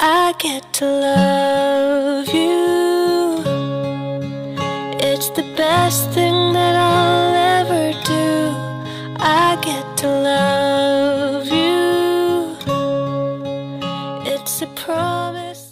I get to love you. It's the best thing that I'll ever do. I get to love you. It's a promise.